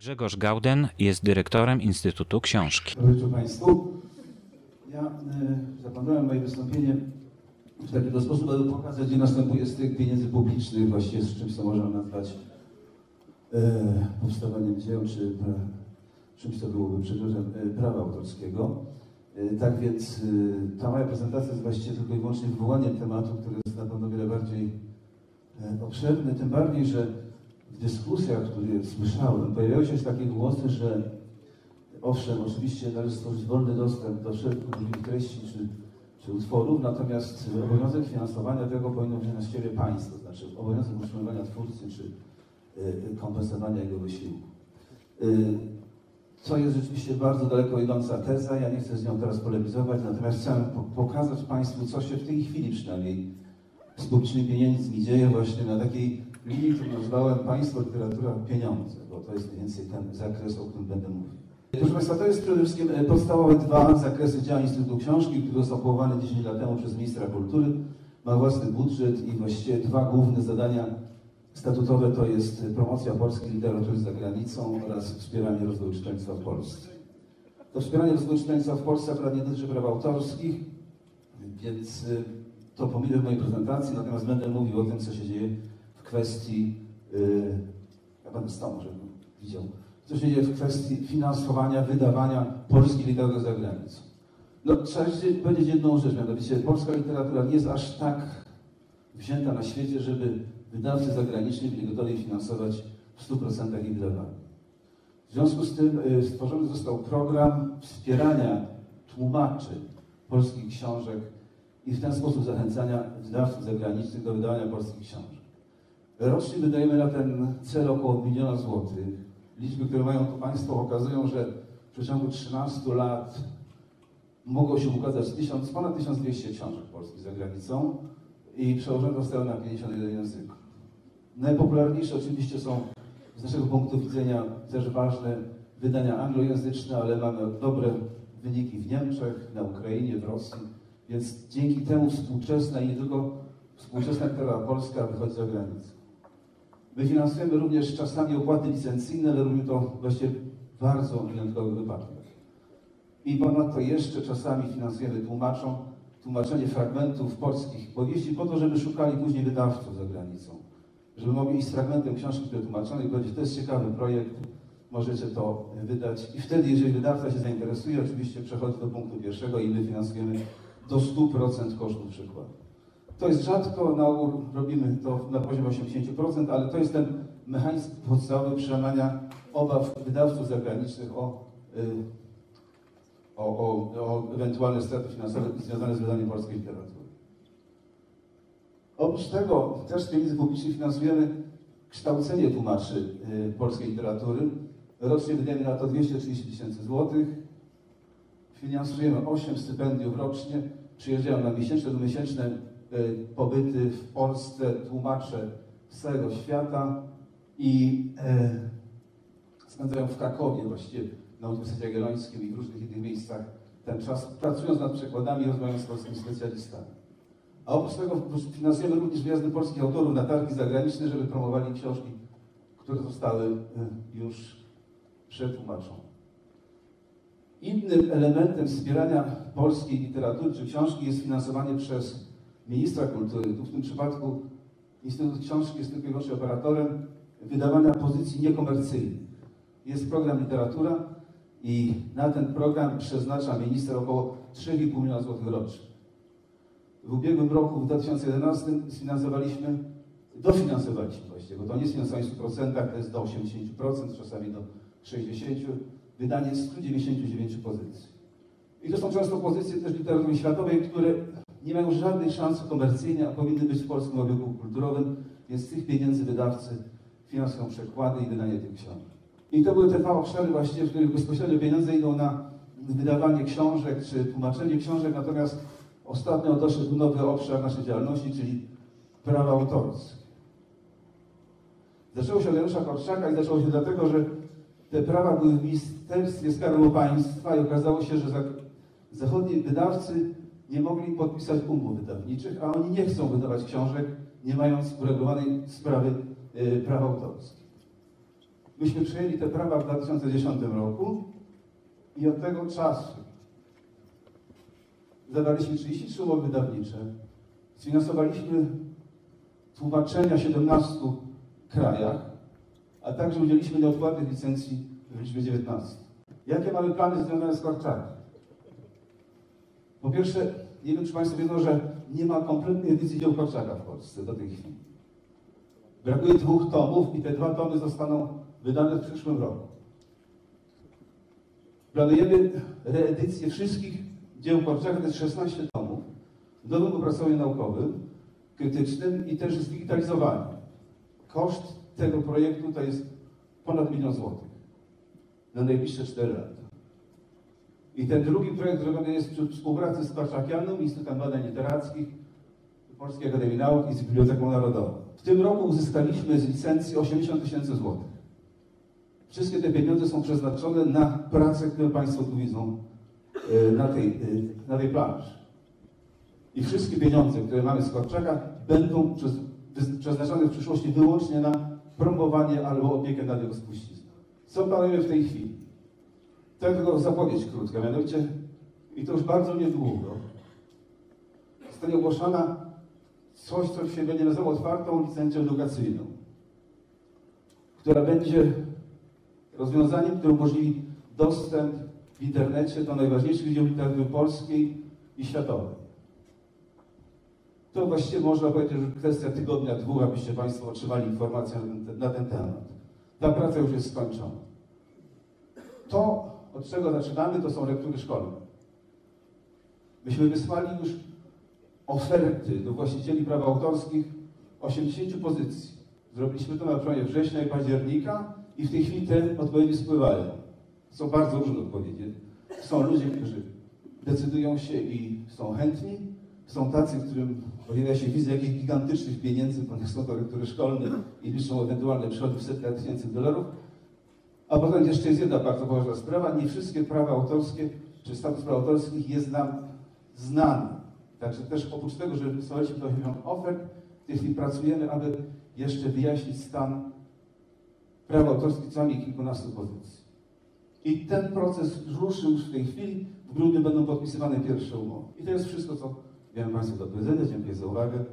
Grzegorz Gauden jest dyrektorem Instytutu Książki. Dobry wieczór Państwu. Ja y, zaplanowałem moje wystąpienie w taki sposób, aby pokazać, gdzie następuje z tych pieniędzy publicznych, właściwie z czymś, co można nazwać y, powstawaniem dzieł, czy pra, czymś, co byłoby przedmiotem y, prawa autorskiego. Y, tak więc ta moja prezentacja jest właściwie tylko i wyłącznie wywołaniem tematu, który jest na pewno wiele bardziej obszerny, tym bardziej, że w dyskusjach, które słyszałem, pojawiały się takie głosy, że owszem, oczywiście należy stworzyć wolny dostęp do wszelkich treści czy, czy utworów, natomiast obowiązek finansowania tego powinno wziąć na siebie państwo, to znaczy obowiązek utrzymywania twórcy czy y, kompensowania jego wysiłku. Y, co jest rzeczywiście bardzo daleko idąca teza, ja nie chcę z nią teraz polemizować, natomiast chciałem po pokazać Państwu, co się w tej chwili przynajmniej z publicznymi pieniędzmi dzieje właśnie na takiej którą nazwałem Państwo, literatura, pieniądze, bo to jest mniej więcej ten zakres, o którym będę mówił. Proszę Państwa, to jest przede wszystkim e, podstawowe dwa zakresy działań Instytutu Książki, który został powołany 10 lat temu przez ministra kultury. Ma własny budżet i właściwie dwa główne zadania statutowe to jest promocja polskiej literatury za granicą oraz wspieranie rozwoju czytelnictwa w Polsce. To wspieranie rozwoju czytelnictwa w Polsce akurat nie dotyczy praw autorskich, więc y, to pominę w mojej prezentacji, natomiast będę mówił o tym, co się dzieje w kwestii, yy, ja będę stał, może widział, co się dzieje w kwestii finansowania, wydawania polskiej literatury za granicą. No, trzeba powiedzieć jedną rzecz, mianowicie polska literatura nie jest aż tak wzięta na świecie, żeby wydawcy zagraniczni byli gotowi finansować w 100% ich wydawania. W związku z tym y, stworzony został program wspierania tłumaczy polskich książek i w ten sposób zachęcania wydawców zagranicznych do wydawania polskich książek. Rocznie wydajemy na ten cel około miliona złotych. Liczby, które mają tu Państwo, pokazują, że w przeciągu 13 lat mogło się ukazać 1000, ponad 1200 książek polskich za granicą i przełożone zostały na 51 języków. Najpopularniejsze oczywiście są z naszego punktu widzenia też ważne wydania anglojęzyczne, ale mamy dobre wyniki w Niemczech, na Ukrainie, w Rosji, więc dzięki temu współczesna i nie tylko współczesna literatura polska wychodzi za granicę. My finansujemy również czasami opłaty licencyjne, ale robimy to właściwie w bardzo wyjątkowych wypadkach. I ponadto jeszcze czasami finansujemy tłumaczom tłumaczenie fragmentów polskich powieści po to, żeby szukali później wydawców za granicą. Żeby mogli iść z fragmentem książki przetłumaczonej i powiedzieć, to jest ciekawy projekt, możecie to wydać. I wtedy, jeżeli wydawca się zainteresuje, oczywiście przechodzi do punktu pierwszego i my finansujemy do 100% kosztów przykładu. To jest rzadko, na ogół robimy to na poziomie 80%, ale to jest ten mechanizm podstawowy przełamania obaw wydawców zagranicznych o, y, o, o, o ewentualne straty finansowe związane z wydaniem polskiej literatury. Oprócz tego też z pieniędzy publicznych finansujemy kształcenie tłumaczy y, polskiej literatury. Rocznie wydajemy na to 230 tysięcy złotych. Finansujemy 8 stypendiów rocznie. Przyjeżdżają na miesięczne, dwumiesięczne pobyty w Polsce tłumacze z całego świata i y, spędzają w Krakowie właściwie na Uniwersytecie Jagiellońskim i w różnych innych miejscach ten czas, pracując nad przekładami i rozmawiając z polskimi specjalistami. A oprócz tego finansujemy również wyjazdy polskich autorów na targi zagraniczne, żeby promowali książki, które zostały y, już przetłumaczone. Innym elementem wspierania polskiej literatury czy książki jest finansowanie przez ministra kultury. Tu w tym przypadku Instytut Książki jest tylko i wyłącznie operatorem wydawania pozycji niekomercyjnych. Jest program literatura i na ten program przeznacza minister około 3,5 miliona złotych rocznie. W ubiegłym roku, w 2011, sfinansowaliśmy, dofinansowaliśmy właściwie, bo to nie jest finansowanie w 100%, to jest do 80%, czasami do 60%, wydanie 199 pozycji. I to są często pozycje też literatury światowej, które nie mają żadnej szansy komercyjnej, a powinny być w polskim obiegu kulturowym, więc z tych pieniędzy wydawcy finansują przekłady i wydanie tych książek. I to były te dwa obszary właściwie, w których bezpośrednio pieniądze idą na wydawanie książek czy tłumaczenie książek, natomiast ostatnio doszedł nowy obszar naszej działalności, czyli prawa autorskie. Zaczęło się od Janusza Korczaka i zaczęło się dlatego, że te prawa były w Ministerstwie Skarbu Państwa i okazało się, że zachodni wydawcy nie mogli podpisać umów wydawniczych, a oni nie chcą wydawać książek, nie mając uregulowanej sprawy y, praw autorskich. Myśmy przejęli te prawa w 2010 roku i od tego czasu zawarliśmy 33 umowy wydawnicze, sfinansowaliśmy tłumaczenia w 17 krajach, a także udzieliliśmy nieodpłatnych licencji w liczbie 19. Jakie mamy plany związane z Korczakiem? Po pierwsze, nie wiem, czy Państwo wiedzą, że nie ma kompletnej edycji dzieł Korczaka w Polsce do tej chwili. Brakuje dwóch tomów i te dwa tomy zostaną wydane w przyszłym roku. Planujemy reedycję wszystkich dzieł Korczaka, to jest 16 tomów, w nowym opracowaniu naukowym, krytycznym i też zdigitalizowanym. Koszt tego projektu to jest ponad milion złotych na najbliższe 4 lata. I ten drugi projekt zrobiony jest przy współpracy z Korczakianą, Instytutem Badań Literackich, Polskiej Akademii Nauk i z Biblioteką Narodową. W tym roku uzyskaliśmy z licencji 80 tysięcy złotych. Wszystkie te pieniądze są przeznaczone na pracę, które Państwo tu widzą e, na tej, e, na tej planszy. I wszystkie pieniądze, które mamy z Korczaka, będą przez, przeznaczone w przyszłości wyłącznie na promowanie albo opiekę nad jego spuścizną. Co planujemy w tej chwili? To tylko zapowiedź krótka, mianowicie, i to już bardzo niedługo, zostanie ogłoszona coś, co się będzie nazywało otwartą licencją edukacyjną, która będzie rozwiązaniem, które umożliwi dostęp w internecie do najważniejszych dzieł literatury polskiej i światowej. To właściwie można powiedzieć, że kwestia tygodnia, dwóch, abyście Państwo otrzymali informację na ten, na ten temat. Ta praca już jest skończona. Od czego zaczynamy, to są lektury szkolne. Myśmy wysłali już oferty do właścicieli praw autorskich 80 pozycji. Zrobiliśmy to na przełomie września i października i w tej chwili te odpowiedzi spływają. Są bardzo różne odpowiedzi. Są ludzie, którzy decydują się i są chętni. Są tacy, którym pojawia się wizja jakichś gigantycznych pieniędzy, ponieważ są to lektury szkolne i liczą ewentualne przychody w setkach tysięcy dolarów. A potem jeszcze jest jedna bardzo ważna sprawa. Nie wszystkie prawa autorskie czy status praw autorskich jest nam znany. Także też oprócz tego, że wysłaliśmy to 80 ofert, w tej chwili pracujemy, aby jeszcze wyjaśnić stan praw autorskich co najmniej kilkunastu pozycji. I ten proces ruszył już w tej chwili. W grudniu będą podpisywane pierwsze umowy. I to jest wszystko, co miałem Państwu do powiedzenia. Dziękuję za uwagę.